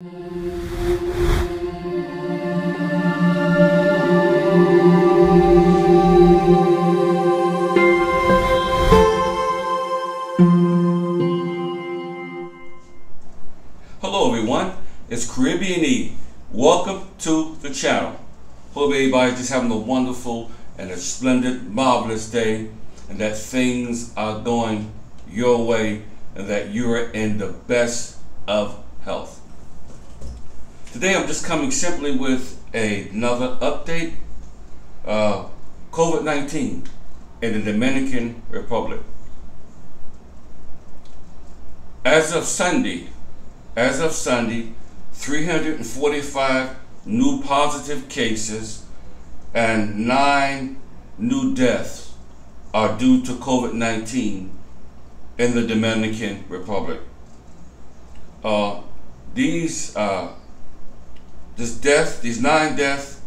Hello everyone, it's Caribbean E. Welcome to the channel. Hope everybody's just having a wonderful and a splendid, marvelous day and that things are going your way and that you're in the best of health. Today I'm just coming simply with a, another update. Uh, COVID-19 in the Dominican Republic. As of Sunday, as of Sunday, 345 new positive cases and nine new deaths are due to COVID-19 in the Dominican Republic. Uh, these uh, this death, these nine deaths,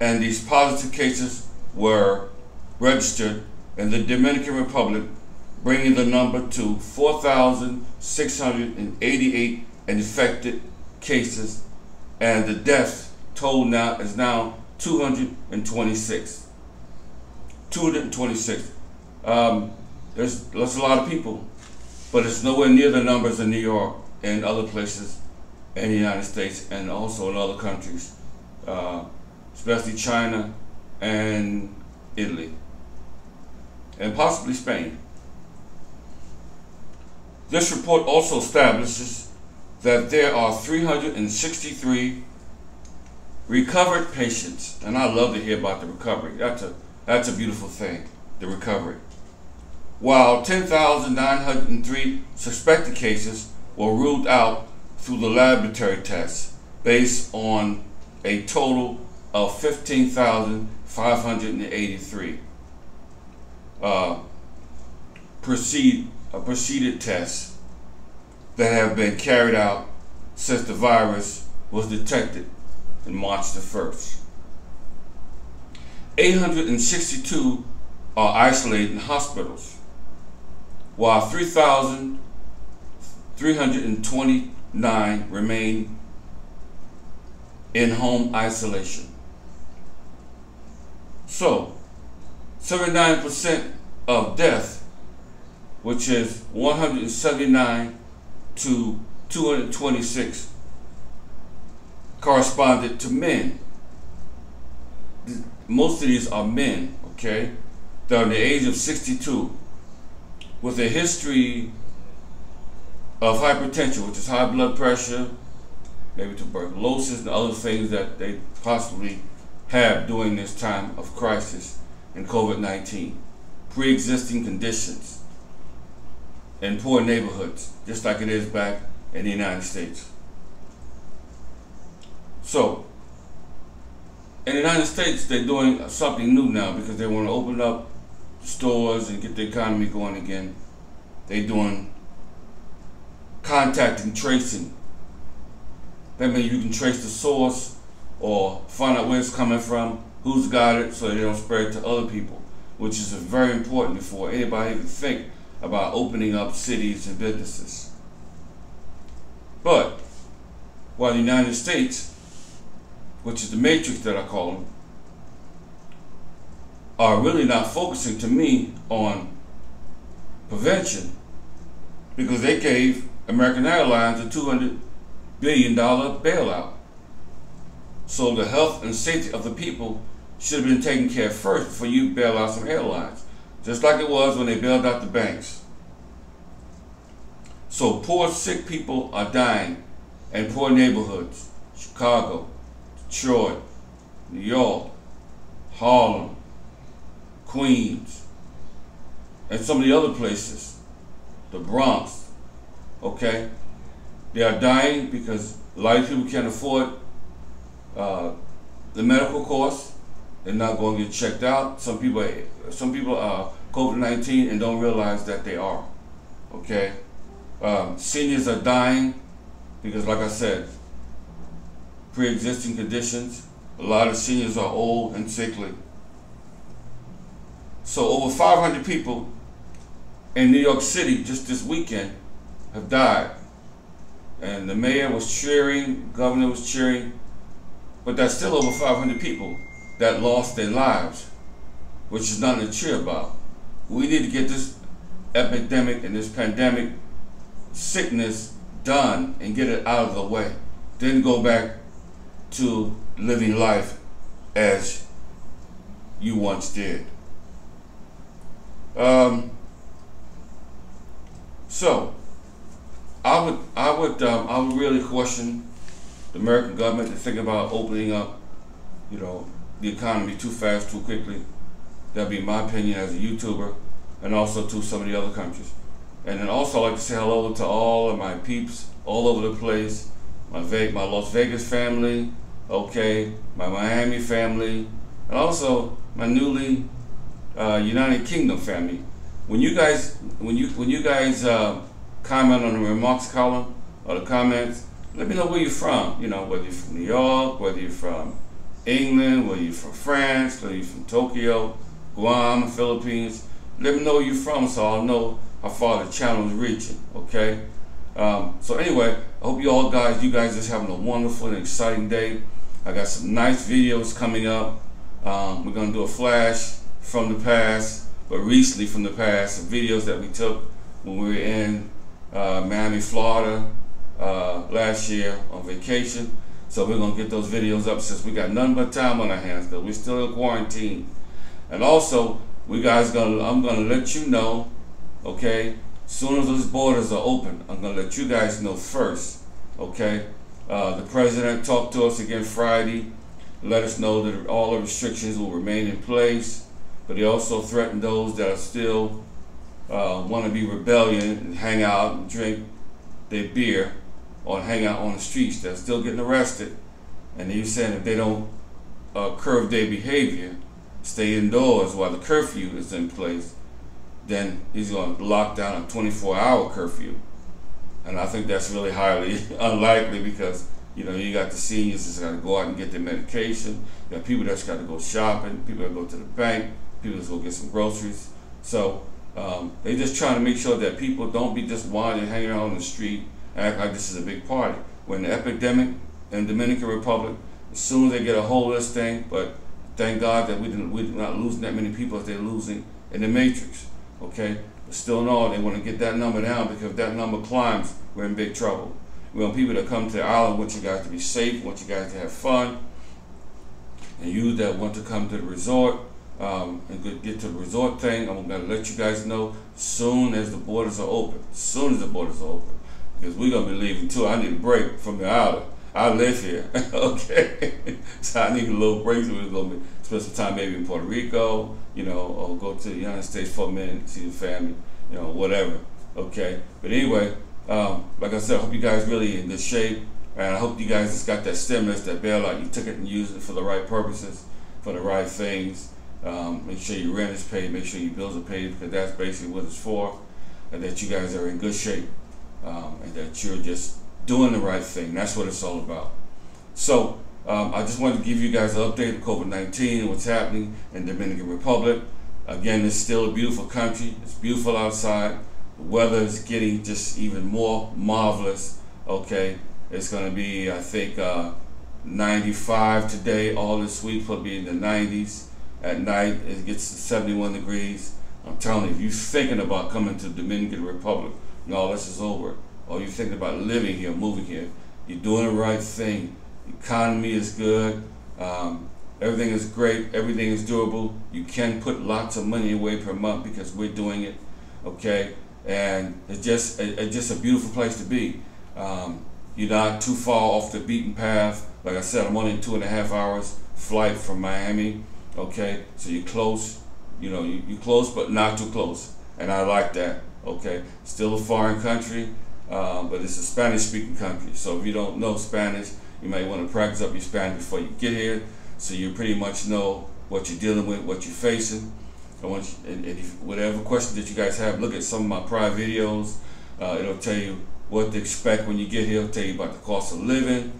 and these positive cases were registered in the Dominican Republic, bringing the number to 4,688 infected cases, and the death toll now is now 226. 226. Um, there's, a lot of people, but it's nowhere near the numbers in New York and other places in the United States and also in other countries, uh, especially China and Italy, and possibly Spain. This report also establishes that there are 363 recovered patients, and I love to hear about the recovery. That's a that's a beautiful thing, the recovery. While 10,903 suspected cases were ruled out through the laboratory tests based on a total of 15,583 uh, proceed, uh, preceded tests that have been carried out since the virus was detected in March the 1st. 862 are isolated in hospitals, while 3,329 remain in home isolation. So, 79% of death, which is 179 to 226, corresponded to men. Most of these are men, okay? They're in the age of 62 with a history of hypertension, which is high blood pressure, maybe tuberculosis and other things that they possibly have during this time of crisis in COVID-19. Pre-existing conditions in poor neighborhoods, just like it is back in the United States. So, in the United States, they're doing something new now because they want to open up stores and get the economy going again. They're doing contact and tracing. That means you can trace the source or find out where it's coming from, who's got it, so they don't spread to other people, which is very important before anybody even think about opening up cities and businesses. But while the United States which is the matrix that I call them, are really not focusing to me on prevention because they gave American Airlines a $200 billion bailout. So the health and safety of the people should have been taken care of first before you bail out some airlines. Just like it was when they bailed out the banks. So poor sick people are dying in poor neighborhoods. Chicago, Detroit, New York, Harlem, Queens, and some of the other places, the Bronx, okay? They are dying because a lot of people can't afford uh, the medical costs. They're not going to get checked out. Some people, some people are COVID-19 and don't realize that they are, okay? Um, seniors are dying because, like I said, pre-existing conditions. A lot of seniors are old and sickly. So over 500 people in New York City just this weekend have died and the mayor was cheering, governor was cheering, but that's still over 500 people that lost their lives, which is nothing to cheer about. We need to get this epidemic and this pandemic sickness done and get it out of the way. Then go back to living life as you once did. Um, so, I would, I would, um, I would really question the American government to think about opening up, you know, the economy too fast, too quickly. That'd be my opinion as a YouTuber, and also to some of the other countries. And then also, I'd like to say hello to all of my peeps all over the place. My Ve- my Las Vegas family, okay, my Miami family, and also my newly uh, United Kingdom family. When you guys, when you when you guys uh, comment on the remarks column or the comments, let me know where you're from. You know, whether you're from New York, whether you're from England, whether you're from France, whether you're from Tokyo, Guam, Philippines. Let me know where you're from so I'll know how far the channel is reaching. Okay. Um, so anyway, I hope you all guys, you guys just having a wonderful and exciting day. I got some nice videos coming up. Um, we're gonna do a flash from the past, but recently from the past, some videos that we took when we were in uh, Miami, Florida uh, last year on vacation. So we're gonna get those videos up since we got none but time on our hands because we're still in quarantine. And also, we guys gonna I'm gonna let you know, okay? Soon as those borders are open, I'm gonna let you guys know first, okay? Uh, the president talked to us again Friday, let us know that all the restrictions will remain in place, but he also threatened those that are still uh, want to be rebellion and hang out and drink their beer or hang out on the streets. They're still getting arrested, and he's saying if they don't uh, curb their behavior, stay indoors while the curfew is in place, then he's going to lock down a 24-hour curfew. And I think that's really highly unlikely because you know you got the seniors that's got to go out and get their medication. You got people that's got to go shopping, people that go to the bank, people that's go get some groceries. So um, they're just trying to make sure that people don't be just wandering, hanging around on the street, act like this is a big party. When the epidemic in Dominican Republic, as soon as they get a hold of this thing, but thank God that we didn't, we're not losing that many people as they're losing in the matrix. Okay, but still no, they want to get that number down because if that number climbs, we're in big trouble. We want people to come to the island, want you guys to be safe, want you guys to have fun, and you that want to come to the resort um, and get to the resort thing, I'm gonna let you guys know soon as the borders are open. Soon as the borders are open, because we're gonna be leaving too. I need a break from the island. I live here, okay? so I need a little break. So we're gonna spend some time maybe in Puerto Rico, you know, or go to the United States for a minute, see the family, you know, whatever. Okay. But anyway, um, like I said, I hope you guys really in good shape, and I hope you guys just got that stimulus, that bailout. You took it and used it for the right purposes, for the right things. Um, make sure your rent is paid. Make sure your bills are paid because that's basically what it's for, and that you guys are in good shape, um, and that you're just doing the right thing. That's what it's all about. So um, I just wanted to give you guys an update of COVID-19 and what's happening in Dominican Republic. Again, it's still a beautiful country. It's beautiful outside. The weather is getting just even more marvelous. Okay, it's going to be, I think, uh, 95 today. All this week will be in the 90s. At night, it gets to 71 degrees. I'm telling you, if you're thinking about coming to the Dominican Republic, and all this is over, or you're thinking about living here, moving here, you're doing the right thing. The economy is good. Um, everything is great. Everything is doable. You can put lots of money away per month because we're doing it. Okay, and it's just it's just a beautiful place to be. Um, you're not too far off the beaten path. Like I said, I'm only two and a half hours flight from Miami. Okay, so you're close. You know, you, you're close, but not too close. And I like that. Okay, still a foreign country, um, but it's a Spanish-speaking country. So if you don't know Spanish, you might want to practice up your Spanish before you get here, so you pretty much know what you're dealing with, what you're facing. I want you, and, and if, whatever questions that you guys have, look at some of my prior videos. Uh, it'll tell you what to expect when you get here. It'll tell you about the cost of living.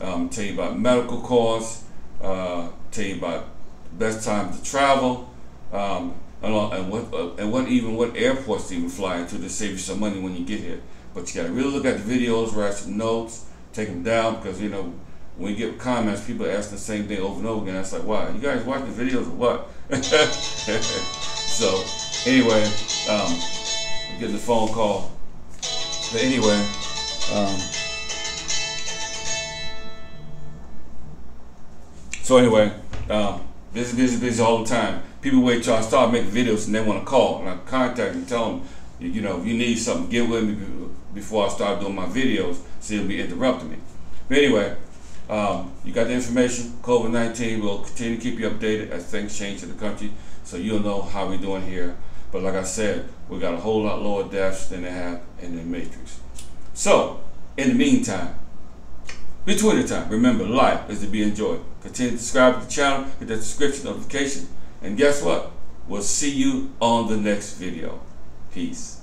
Um, tell you about medical costs. Uh, tell you about best time to travel. Um, and, and what uh, and what even what airports to even fly into to save you some money when you get here. But you got to really look at the videos, write some notes, take them down because you know when you get comments, people ask the same thing over and over again. It's like, why? You guys watch the videos or what? so anyway, um, I'm getting a phone call. But anyway, um, so anyway, um, busy, busy, busy all the time. People wait till I start making videos and they want to call and I contact and tell them, you know, if you need something, get with me before I start doing my videos, so you'll be interrupting me. But anyway, um, you got the information. COVID 19 will continue to keep you updated as things change in the country, so you'll know how we're doing here. But like I said, we got a whole lot lower deaths than they have in the Matrix. So, in the meantime, between the time, remember life is to be enjoyed. Continue to subscribe to the channel, hit that subscription notification, and guess what? We'll see you on the next video. Peace.